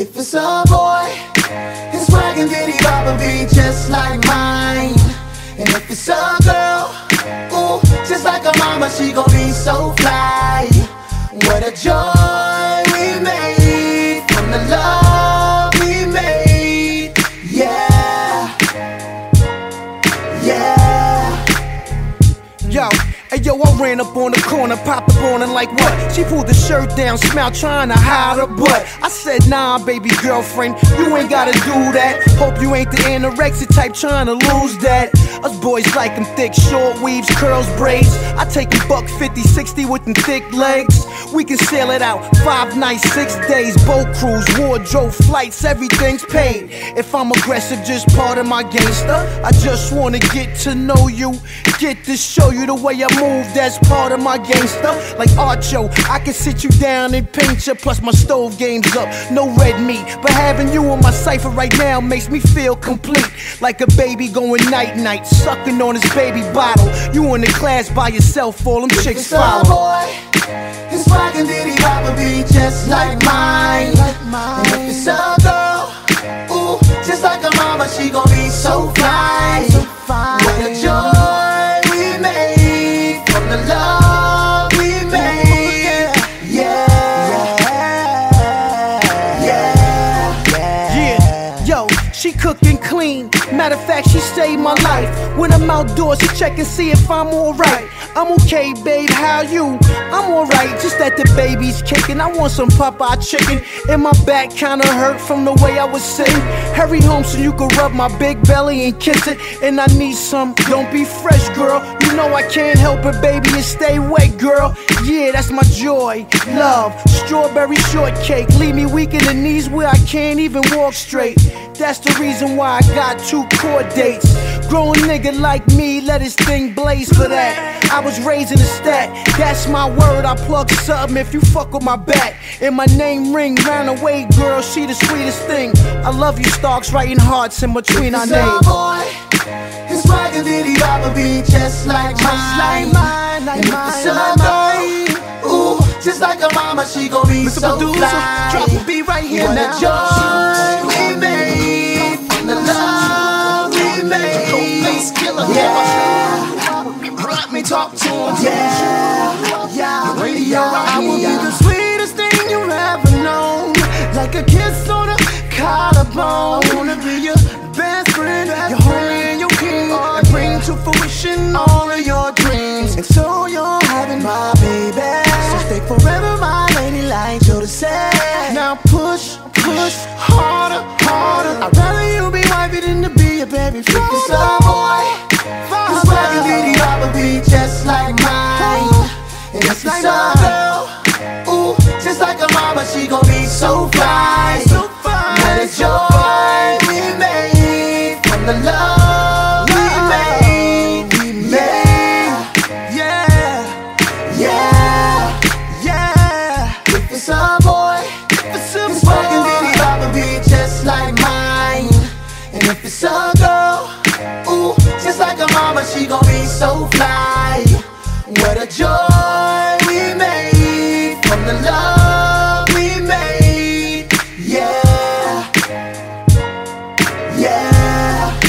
If it's a boy, his wagon diddy bopper be just like mine. And if it's a girl, ooh, just like a mama, she gon' be so fly. What a joy we made from the love we made. Yeah, yeah. Yo, hey yo, I ran up on the corner, popped up on her like what? She pulled the shirt down, smiled, trying to hide her butt. I said, nah, baby girlfriend, you ain't gotta do that. Hope you ain't the anorexic type trying to lose that. Us boys like them thick, short weaves, curls, braids. I take a buck 50, 60 with them thick legs. We can sail it out, five nights, six days, boat cruise, wardrobe, flights, everything's paid. If I'm aggressive, just part of my gangster. I just wanna get to know you, get to show you the way I move, that's part of my gangster. Like Archo, I can sit you down and paint you, plus my stove game's up. No red meat, but having you in my cipher right now makes me feel complete. Like a baby going night night, sucking on his baby bottle. You in the class by yourself, all them chicks follow. boy, his wagon diddy bopper be just like mine. And if it's a girl, ooh, just like a mama, she gon' be so fly. What a joy we made from the love we made. Yeah, yeah, Yeah, yo, she cook and clean. Matter of fact, she saved my life. When I'm outdoors, she check and see if I'm alright. I'm okay, babe, how you? I'm alright, just that the baby's kicking. I want some Popeye chicken. And my back kinda hurt from the way I was sitting. Hurry home so you can rub my big belly and kiss it. And I need some, don't be fresh, girl. You know I can't help it, baby, and stay wet, girl. Yeah, that's my joy. Love, strawberry shortcake. Leave me weak in the knees where I can't even walk straight. That's the reason why I got two court dates. Grown nigga like me, let his thing blaze for that. I was raising in a stat, that's my word. I plug something if you fuck with my back. And my name ring round the way, girl, she the sweetest thing. I love you, Starks, writing hearts in between our names. boy, his wagon diddy bopper be just like mine. and if it's a girl, ooh, just like a mama, she gon' be Mr. so Producer, fly. drop a beat right here now. joy talk to him. yeah, yeah. Radio, I will be the sweetest thing you ever known. Like a kiss on a collarbone. I wanna be your best friend, your homie and your king, and bring to fruition all of your dreams. And so mama, she gon' be so fly. What a joy we made From the love we made. Yeah. Yeah.